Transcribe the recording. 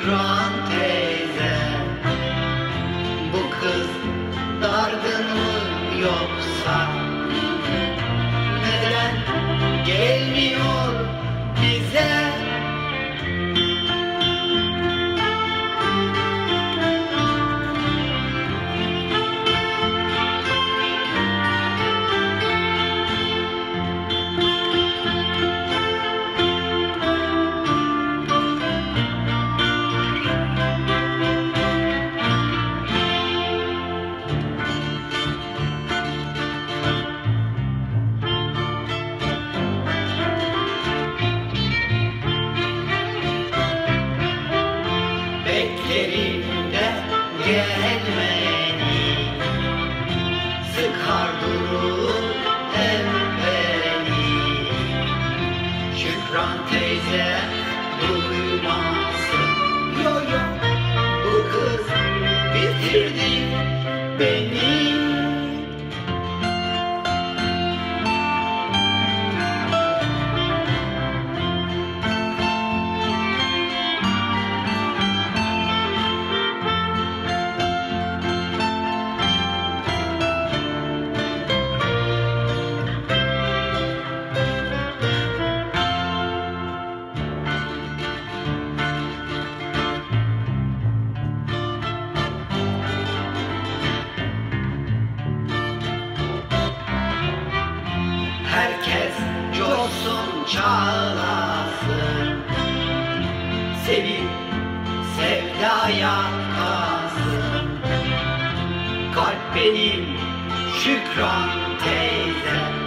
Şükran teyze. Bu kız dargın mı yoksa Neden gel isteklerinde gelmeni Sıkar durur hem beni. Şükran teyze duymasın. Yo yo. Bu kız bitirdi beni. Herkes coşsun çağlasın Sevip sevdaya kalsın. Kalp benim şükran teyze